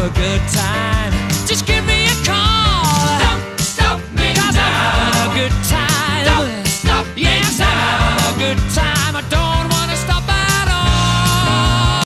have a good time, just give me a call. Don't stop me Cause now. I'm having a good time. Don't stop me yes, I'm having a good time. I don't